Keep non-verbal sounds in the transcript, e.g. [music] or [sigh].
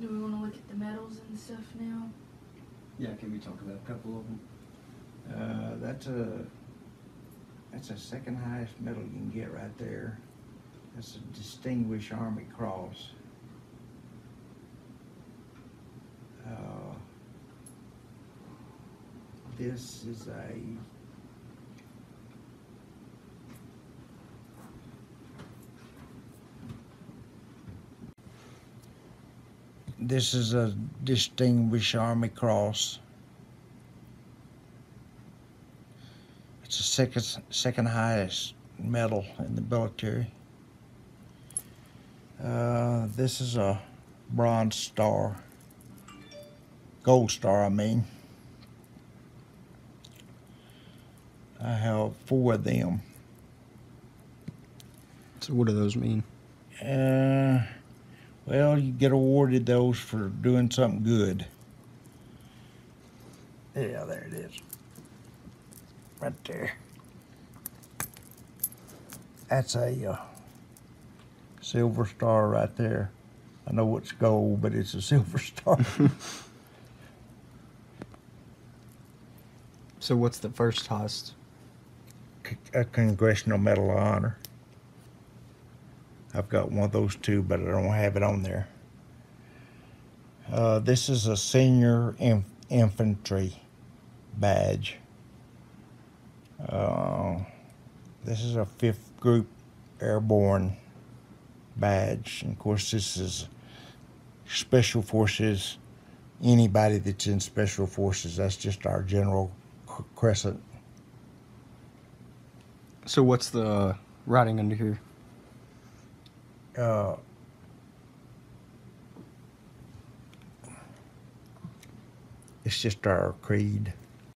Do we want to look at the medals and stuff now? Yeah, can we talk about a couple of them? Uh, that's a, that's the second highest medal you can get right there. That's a Distinguished Army Cross. Uh, This is a This is a Distinguished Army Cross. It's the second second highest medal in the military. Uh, this is a Bronze Star, Gold Star, I mean. I have four of them. So what do those mean? Uh, well, you get awarded those for doing something good. Yeah, there it is. Right there. That's a uh, silver star right there. I know it's gold, but it's a [laughs] silver star. So what's the first highest? a Congressional Medal of Honor. I've got one of those too, but I don't have it on there. Uh, this is a senior inf- infantry badge. Uh, this is a fifth group airborne badge. And of course, this is special forces. Anybody that's in special forces, that's just our general crescent. So what's the writing under here? Uh, it's just our creed.